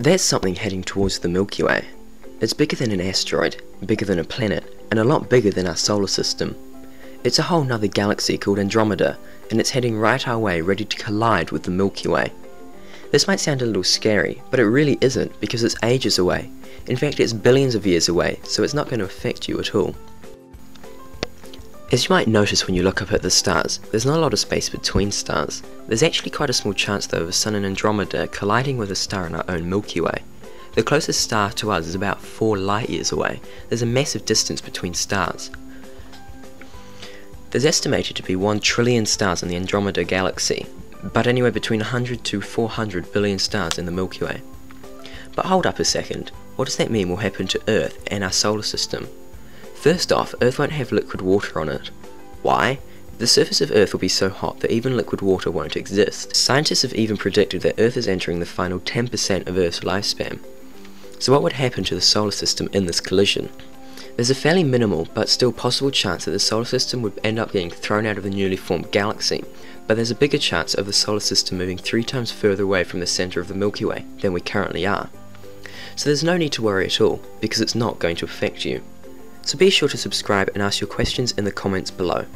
There's something heading towards the Milky Way. It's bigger than an asteroid, bigger than a planet, and a lot bigger than our solar system. It's a whole nother galaxy called Andromeda, and it's heading right our way ready to collide with the Milky Way. This might sound a little scary, but it really isn't because it's ages away. In fact, it's billions of years away, so it's not going to affect you at all. As you might notice when you look up at the stars, there's not a lot of space between stars. There's actually quite a small chance though of a sun in Andromeda colliding with a star in our own Milky Way. The closest star to us is about 4 light years away. There's a massive distance between stars. There's estimated to be 1 trillion stars in the Andromeda galaxy, but anywhere between 100 to 400 billion stars in the Milky Way. But hold up a second, what does that mean will happen to Earth and our solar system? First off, Earth won't have liquid water on it. Why? The surface of Earth will be so hot that even liquid water won't exist. Scientists have even predicted that Earth is entering the final 10% of Earth's lifespan. So what would happen to the solar system in this collision? There's a fairly minimal but still possible chance that the solar system would end up getting thrown out of the newly formed galaxy, but there's a bigger chance of the solar system moving three times further away from the centre of the Milky Way than we currently are. So there's no need to worry at all, because it's not going to affect you. So be sure to subscribe and ask your questions in the comments below.